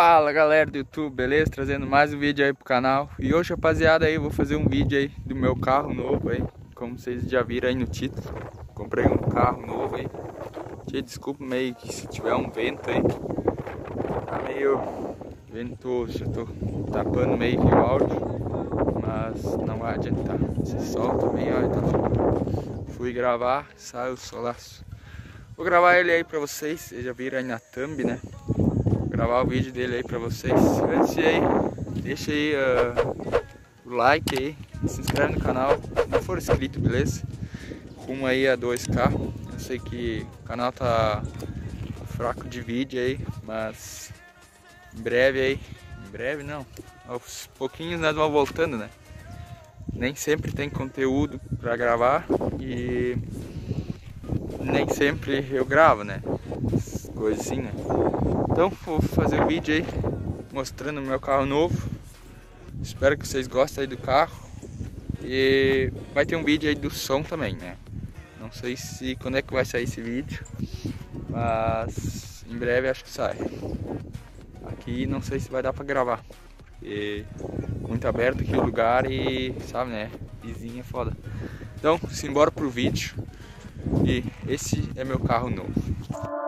Fala galera do YouTube, beleza? Trazendo mais um vídeo aí pro canal. E hoje rapaziada aí, vou fazer um vídeo aí do meu carro novo aí. Como vocês já viram aí no título Comprei um carro novo aí. Tia, desculpa meio que se tiver um vento aí Tá meio ventoso, já tô tapando meio que o áudio Mas não vai adiantar. Se solta meio, ó, então Fui gravar, saiu o solaço. Vou gravar ele aí pra vocês, vocês já viram aí na thumb, né? Gravar o vídeo dele aí pra vocês. Antes aí, deixa aí uh, o like aí, se inscreve no canal, se não for inscrito, beleza? Rumo aí a 2k. Eu sei que o canal tá fraco de vídeo aí, mas em breve aí, em breve não, aos pouquinhos nós vamos voltando, né? Nem sempre tem conteúdo pra gravar e nem sempre eu gravo, né? Né? Então vou fazer o um vídeo aí mostrando meu carro novo. Espero que vocês gostem aí do carro. E vai ter um vídeo aí do som também, né? Não sei se quando é que vai sair esse vídeo, mas em breve acho que sai. Aqui não sei se vai dar pra gravar, porque muito aberto aqui o lugar e sabe, né? Vizinha é foda. Então, simbora pro vídeo. E esse é meu carro novo.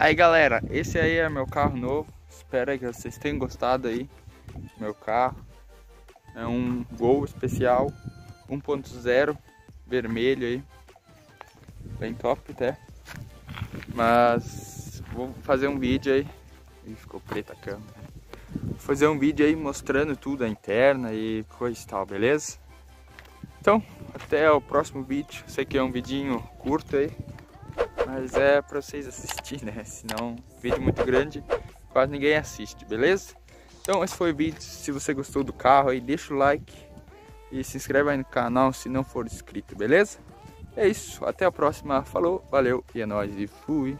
Aí galera, esse aí é meu carro novo. Espero que vocês tenham gostado aí. Meu carro é um Gol especial 1.0 vermelho aí, bem top até. Mas vou fazer um vídeo aí. Ih, ficou preta a câmera. Vou fazer um vídeo aí mostrando tudo a interna e coisa e tal, beleza? Então, até o próximo vídeo. Sei que é um vidinho curto aí, mas é pra vocês assistirem, né? Senão, vídeo muito grande, quase ninguém assiste, beleza? Então, esse foi o vídeo. Se você gostou do carro aí, deixa o like e se inscreve aí no canal se não for inscrito, beleza? É isso, até a próxima. Falou, valeu e é nóis e fui!